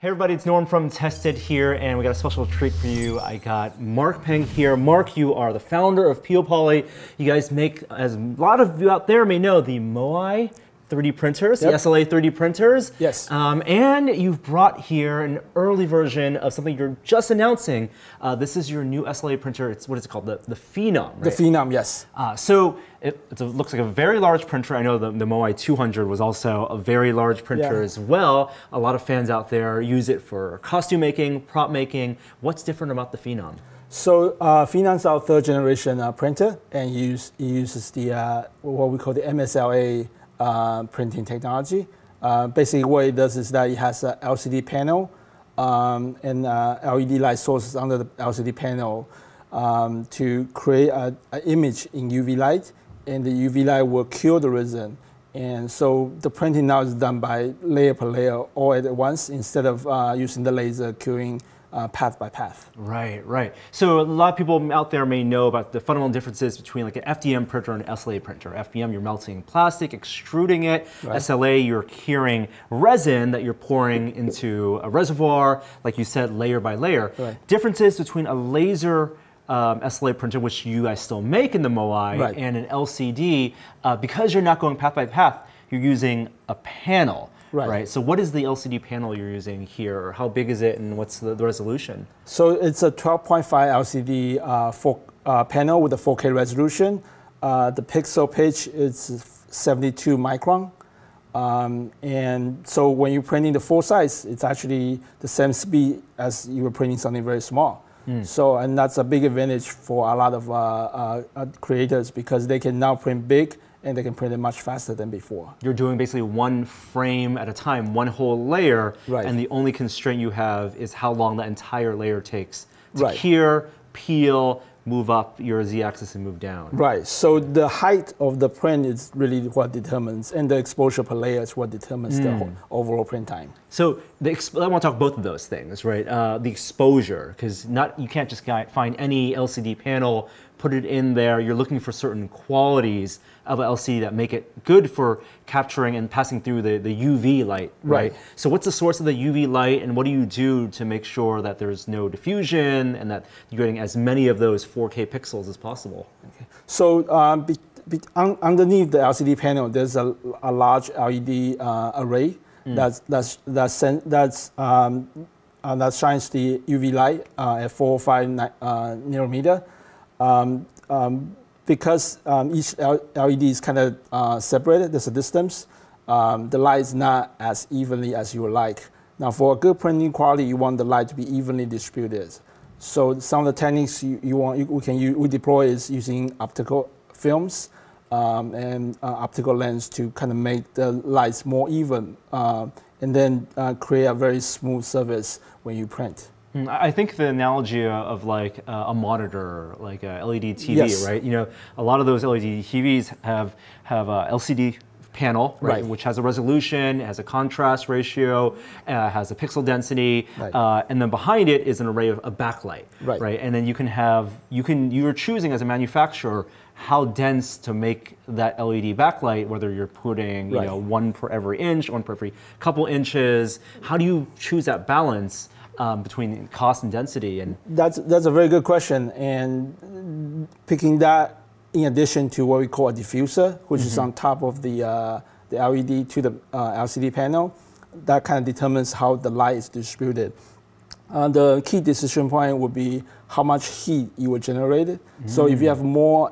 Hey everybody, it's Norm from Tested here, and we got a special treat for you. I got Mark Peng here. Mark, you are the founder of Peopoly. You guys make, as a lot of you out there may know, the Moai 3D printers, Yep. the SLA 3D printers. Yes. Um, and you've brought here an early version of something you're just announcing. Uh, this is your new SLA printer. It's what is it called? The, the Phenom, right? The Phenom, yes. Uh, so it, it's a, looks like a very large printer. I know the, the Moai 200 was also a very large printer Yeah. as well. A lot of fans out there use it for costume making, prop making. What's different about the Phenom? So uh, Phenom's our third generation uh, printer, and use, it uses the uh, what we call the MSLA uh, printing technology. Uh, basically, what it does is that it has an LCD panel um, and uh, LED light sources under the LCD panel um, to create an image in UV light, and the UV light will cure the resin. And so the printing now is done by layer per layer all at once instead of uh, using the laser curing uh, path by path. Right, right. So a lot of people out there may know about the fundamental differences between like an FDM printer and an SLA printer. FDM, you're melting plastic, extruding it. Right. SLA, you're curing resin that you're pouring into a reservoir, like you said, layer by layer. Right. Differences between a laser um, SLA printer, which you guys still make in the Moai, Right. and an LCD, uh, because you're not going path by path, you're using a panel. Right. So what is the LCD panel you're using here? Or how big is it and what's the, the resolution? So it's a 12.5 LCD uh, four, uh, panel with a 4K resolution. Uh, the pixel pitch is 72 micron. Um, and so when you're printing the full size, it's actually the same speed as you were printing something very small. So, and that's a big advantage for a lot of uh, uh, uh, creators because they can now print big and they can print it much faster than before. you're doing basically one frame at a time, one whole layer, Right. and the only constraint you have is how long that entire layer takes to Right. cure, peel, move up your z-axis and move down. Right. So the height of the print is really what determines, and the exposure per layer is what determines the overall print time. So the exp- I want to talk both of those things, right? Uh, the exposure, because not you can't just find any LCD panel, put it in there. You're looking for certain qualities of a LCD that make it good for capturing and passing through the, the UV light, right? Right. So what's the source of the UV light, and what do you do to make sure that there's no diffusion and that you're getting as many of those 4K pixels as possible? So um, be, be, un, underneath the LCD panel, there's a, a large LED uh, array that's that's that's sen- that's um, uh, that shines the UV light uh, at four or five ni- uh, nanometer. Um, um, because um, each LED is kind of uh, separated, there's a distance. Um, the light is not as evenly as you would like. Now, for a good printing quality, you want the light to be evenly distributed. So some of the techniques you, you want you, we can use, we deploy is using optical films um, and uh, optical lens to kind of make the lights more even, uh, and then uh, create a very smooth surface when you print. Mm, I think the analogy of like a monitor, like a LED TV, Yes. right? You know, a lot of those LED TVs have have a LCD panel, right, Right. which has a resolution, has a contrast ratio, uh, has a pixel density, Right. uh, and then behind it is an array of a backlight, Right. And then you can have you can you're choosing as a manufacturer how dense to make that LED backlight, whether you're putting you know one per every inch, one per every couple inches. How do you choose that balance? Um, between cost and density, and That's that's a very good question, and picking that in addition to what we call a diffuser, which is on top of the uh, the LED to the uh, LCD panel, that kind of determines how the light is distributed. Uh, the key decision point would be how much heat you will generate. So if you have more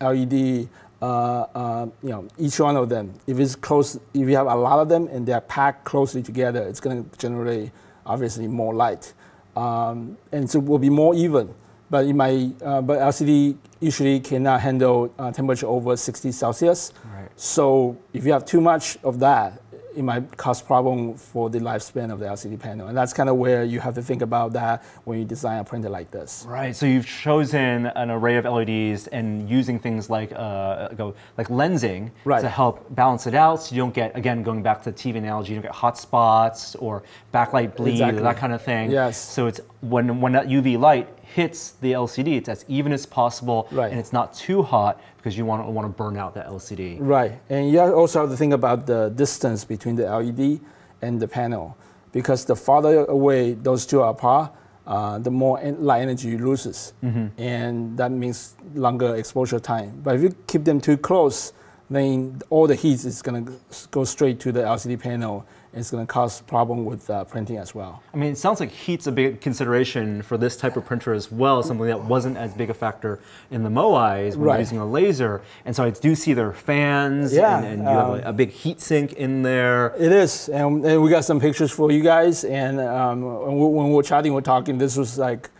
LED, uh, uh, you know, each one of them, if it's close, if you have a lot of them and they're packed closely together, it's going to generate obviously more light, um, and so it will be more even. But it might, uh, but LCD usually cannot handle uh, temperature over 60 Celsius. Right. So if you have too much of that, it might cause problem for the lifespan of the LCD panel. And that's kind of where you have to think about that when you design a printer like this. Right. So you've chosen an array of LEDs and using things like uh, go like lensing Right. to help balance it out, so you don't get again going back to the TV analogy, you don't get hot spots or backlight bleed Exactly. or that kind of thing. Yes. So it's when when that UV light hits the LCD, it's as even as possible, Right. and it's not too hot because you want to want to burn out that LCD. Right, and you also have to think about the distance between the LED and the panel. because the farther away those two are apart, uh, the more en- light energy you loses, and that means longer exposure time. But if you keep them too close, then all the heat is going to go straight to the LCD panel. It's going to cause problem with uh, printing as well. I mean, it sounds like heat's a big consideration for this type of printer as well, something that wasn't as big a factor in the Moais when Right. you're using a laser. And so I do see their fans, Yeah, and, and you have a, a big heat sink in there. It is, and, and we got some pictures for you guys. And um, when, we, when were chatting, we are talking. This was like,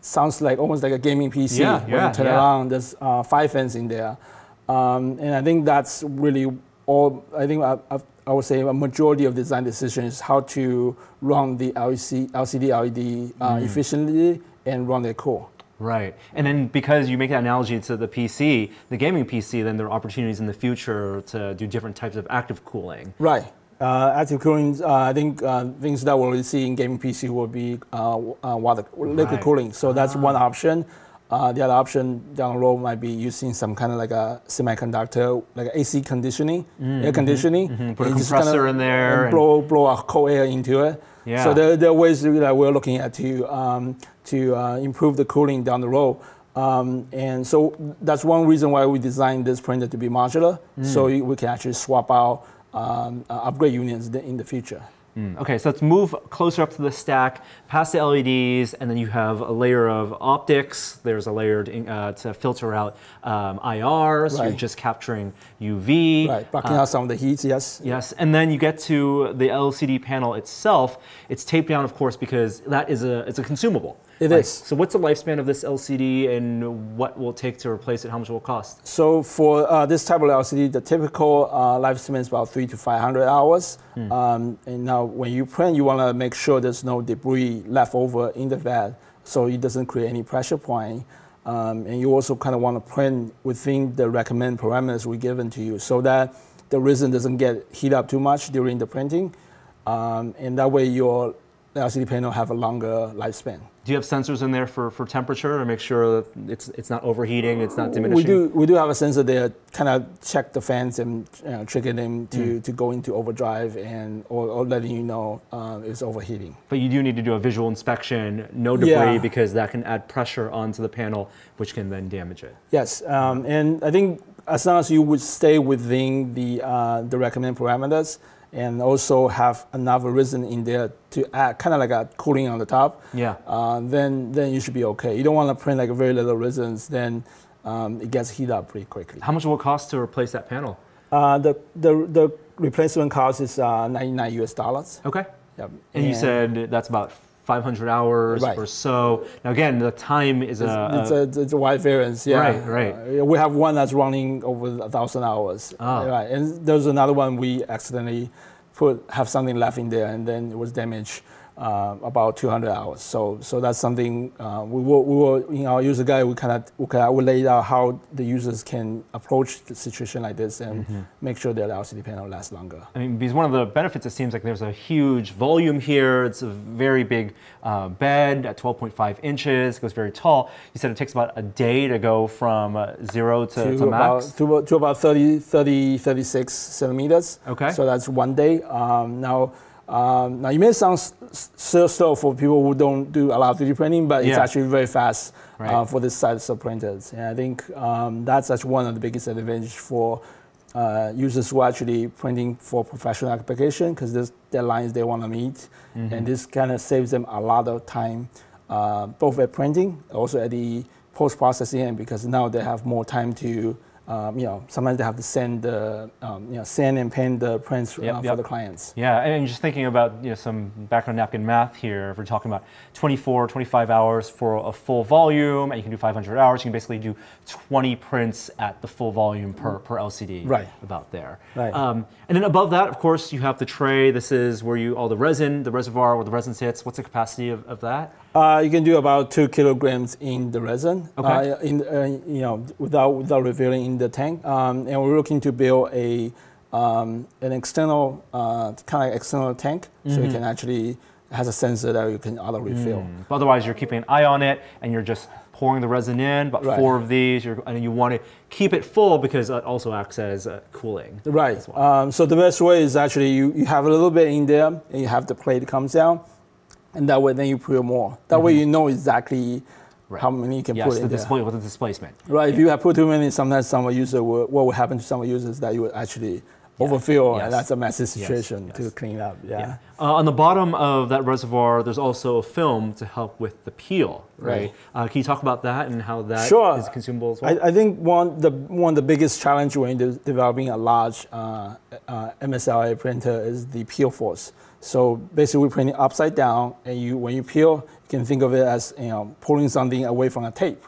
sounds like almost like a gaming PC. Yeah, when yeah, you turn yeah. around, there's uh, five fans in there, um, and I think that's really all. I think I, I, I would say a majority of design decisions is how to run the LC, LCD LED uh, Mm. efficiently and run their core. Right. And then because you make that analogy to the PC, the gaming PC, then there are opportunities in the future to do different types of active cooling. Right. Uh, active cooling, uh, I think uh, things that we'll see in gaming PC will be uh, uh, water, liquid Right. cooling. So that's one option. Uh, the other option down the road might be using some kind of like a semiconductor, like AC conditioning, air conditioning. Mm-hmm. Put a compressor in there and- blow blow a cold air into it. Yeah. So there, there are ways that we're looking at to um, to uh, improve the cooling down the road. Um, and so that's one reason why we designed this printer to be modular, Mm. so we can actually swap out um, uh, upgrade units in the future. Mm, Okay, so let's move closer up to the stack, past the LEDs, and then you have a layer of optics. There's a layer to, uh, to filter out um, IR, so you're just capturing UV. Right, blocking Uh, out some of the heat, yes. Yes, and then you get to the LCD panel itself. It's taped down, of course, because that is a it's a consumable. It is. is. So what's the lifespan of this LCD, and what will it take to replace it? How much will it cost? So for uh, this type of LCD, the typical uh, lifespan is about three to 500 hours. Hmm. Um, and now when you print, you want to make sure there's no debris left over in the vat so it doesn't create any pressure point. Um, and you also kind of want to print within the recommended parameters we given to you so that the resin doesn't get heat up too much during the printing. Um, and that way your LCD panel have a longer lifespan. Do you have sensors in there for, for temperature to make sure that it's it's not overheating, it's not diminishing? We do we do have a sensor there, kind of check the fans and you know, trigger them to, to go into overdrive and or, or letting you know uh, it's overheating. But you do need to do a visual inspection, no debris, Yeah. because that can add pressure onto the panel, which can then damage it. Yes, um, and I think as long as you would stay within the uh, the recommended parameters and also have enough resin in there to add kind of like a cooling on the top, Yeah. uh, then then you should be okay. You don't want to print like very little resins, then um, it gets heat up pretty quickly. How much will it cost to replace that panel? Uh, the, the the replacement cost is uh, 99 US dollars. Okay. Yep. And you said that's about 500 hours Right. or so. Now, again, the time is a. it's a, it's a wide variance. Yeah. Right, right. Uh, we have one that's running over a thousand hours. Ah. Right. And there's another one we accidentally put have something left in there, and then it was damaged. Uh, about 200 hours. So, so that's something uh, we will, we will in our user guide. We kind of we, kinda, laid out how the users can approach the situation like this and Mm-hmm. make sure that the LCD panel lasts longer. I mean, because one of the benefits, it seems like there's a huge volume here. It's a very big uh, bed at 12.5 inches, goes very tall. You said it takes about a day to go from uh, zero to, to, to, about, max. to, about- to about 30, 30, 36 centimeters. Okay. So that's one day. Um, now, um, now it may sound so slow for people who don't do a lot of 3D printing, but it's actually very fast uh, for this size of printers. And I think um, that's actually one of the biggest advantages for uh, users who are actually printing for professional application because there's deadlines they want to meet, Mm-hmm. and this kind of saves them a lot of time, uh, both at printing, also at the post processing end, because now they have more time to, um, you know, sometimes they have to send the, um, you know, send and pen the prints uh, Yep, for yep. the clients. Yeah, and just thinking about you know some background napkin math here. If we're talking about 24, 25 hours for a full volume, and you can do 500 hours, you can basically do 20 prints at the full volume per, per LCD. Right. About there. Right. Um, and then above that, of course, you have the tray. This is where you all the resin, the reservoir where the resin sits. What's the capacity of, of that? Uh, you can do about two kilograms in the resin, Okay. uh, in uh, you know without without revealing in the tank. Um, and we're looking to build a um, an external uh, kind of external tank, so Mm-hmm. you can actually has a sensor that you can auto refill. But otherwise, you're keeping an eye on it, and you're just pouring the resin in, about Right. four of these, you're, and you want to keep it full because it also acts as uh, cooling. Right. well. Um, so the best way is actually you, you have a little bit in there and you have the plate comes down, and that way then you pour more. That way you know exactly how many you can Yes, put the in there. display with the displacement. Right. If you have put too many, sometimes some user will, what will happen to some users that you will actually overfill, Yes. and that's a messy situation yes. to clean up. Yeah. Yeah. Uh, on the bottom of that reservoir, there's also a film to help with the peel, right? Right. Uh, can you talk about that and how that is Sure. consumable as well? I, I think one the one of the biggest challenge when de- developing a large uh, uh, MSLA printer is the peel force. So basically, we print it upside down, and you when you peel, you can think of it as you know pulling something away from a tape.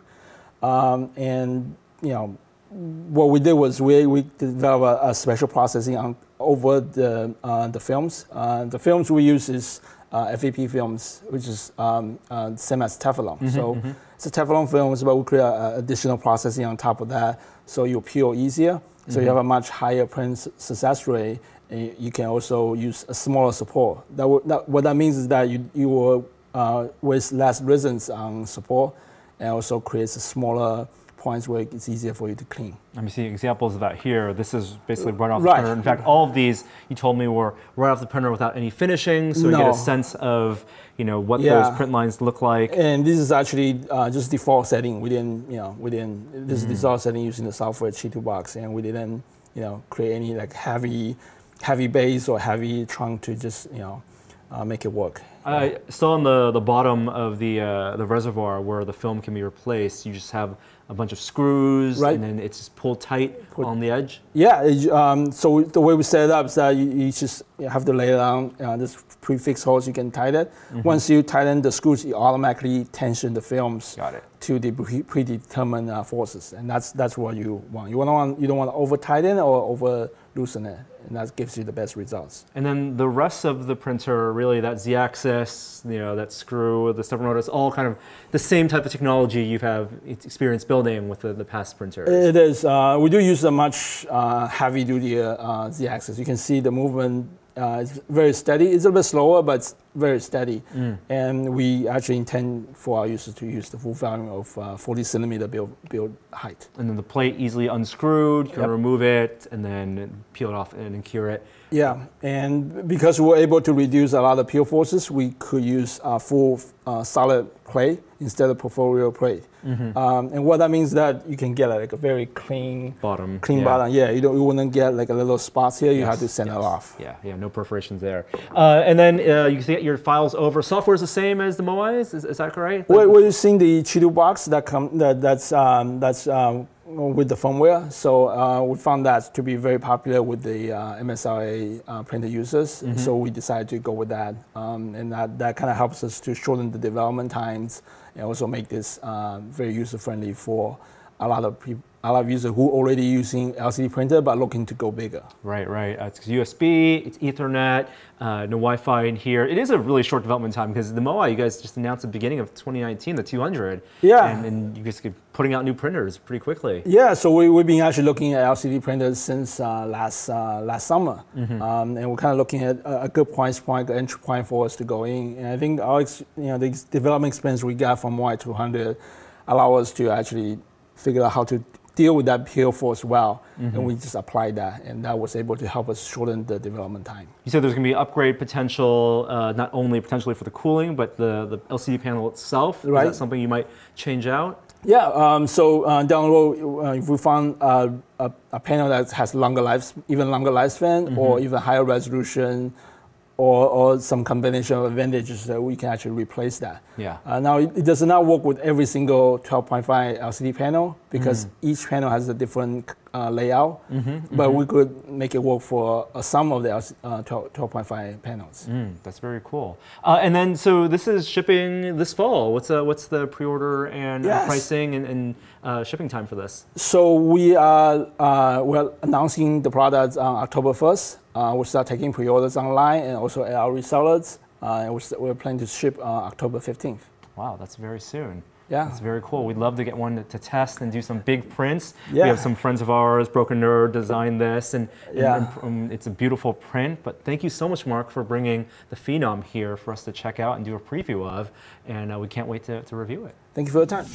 Um, and you know what we did was we, we developed a, a special processing on over the uh, the films. Uh, the films we use is uh, FEP films, which is um, uh, same as Teflon. so it's a Teflon films, but we create a additional processing on top of that, so you peel easier. So you have a much higher print success rate. And you can also use a smaller support. That, that what that means is that you you will uh, waste less resins on support, and also creates a smaller points where it's easier for you to clean. Let me see examples of that here. This is basically right off Right. the printer. In fact, all of these you told me were right off the printer without any finishing, so you get a sense of you know what Yeah. those print lines look like. And this is actually uh, just default setting. We didn't, you know, we didn't. This is default setting using the software Chitubox, and we didn't, you know, create any like heavy, heavy base or heavy trunk to just, you know, uh, make it work. Uh, still on the, the bottom of the uh, the reservoir where the film can be replaced, you just have a bunch of screws, Right. and then it's just pulled tight on the edge. Yeah. um, so the way we set it up is that you, you just have to lay down uh, this prefix holes. You can tighten it. Mm-hmm. Once you tighten the screws, you automatically tension the films. Got it. to the pre- predetermined uh, forces, and that's that's what you want. You want you don't want to over tighten or over loosen it, and that gives you the best results. And then the rest of the printer, really, that Z-axis, you know, that screw, the stepper motor, it's all kind of the same type of technology you have experience building with the, the past printers. It is. Uh, we do use a much uh, heavy duty uh, Z-axis. You can see the movement uh, is very steady. It's a little bit slower, but it's very steady. And we actually intend for our users to use the full volume of uh, 40 centimeter build, build height. and then the plate easily unscrewed, you can Yep. remove it, and then peel it off and cure it. Yeah, and because we were able to reduce a lot of peel forces, we could use a full uh, solid plate instead of perforated plate. Um, and what that means is that you can get like a very clean, Bottom. clean yeah. bottom. Yeah, you don't, you wouldn't get like a little spots here. You have to Yes, sand it off. Yeah, yeah, no perforations there. Uh, and then uh, you can get your files over. Software is the same as the Moais, is, is that correct? We're, we're using the Chitubox that come that, that's um, that's um, with the firmware. So uh, we found that to be very popular with the uh, MSLA uh, printer users. So we decided to go with that, um, and that, that kind of helps us to shorten the development times and also make this uh, very user friendly for a lot of people. A lot of users who already using LCD printer but looking to go bigger. Right, right. Uh, it's USB, it's Ethernet, uh, no Wi-Fi in here. It is a really short development time because the Moai you guys just announced at the beginning of 2019, the 200. Yeah. And, and you guys keep putting out new printers pretty quickly. Yeah, so we, we've been actually looking at LCD printers since uh, last uh, last summer, um, and we're kind of looking at a, good price point, good entry point for us to go in. And I think our ex- you know the development experience we got from Y200 allow us to actually figure out how to deal with that peel force well, and we just applied that, and that was able to help us shorten the development time. You said there's going to be upgrade potential, uh, not only potentially for the cooling, but the, the LCD panel itself. Is that something you might change out? Yeah, um, so uh, down the road, uh, if we found uh, a, a panel that has longer life, even longer lifespan, or even higher resolution, or, or some combination of advantages that we can actually replace that. Yeah. Uh, now, it, it does not work with every single 12.5 LCD panel because each panel has a different uh, layout, but we could make it work for uh, some of the uh, 12, 12.5 panels. Mm, that's very cool. Uh, and then, so this is shipping this fall. What's uh, what's the pre-order and Yes. pricing and, and uh, shipping time for this? So we are uh, we're announcing the products on October 1st. Uh, we'll start taking pre-orders online and also at our resellers. Uh, and we're, we're planning to ship uh, October 15th. Wow, that's very soon. Yeah. It's very cool. We'd love to get one to, to test and do some big prints. Yeah. We have some friends of ours, Broken Nerd, designed this, and, and- Yeah. and, um, it's a beautiful print. But thank you so much, Mark, for bringing the Phenom here for us to check out and do a preview of. And uh, we can't wait to, to review it. Thank you for your time.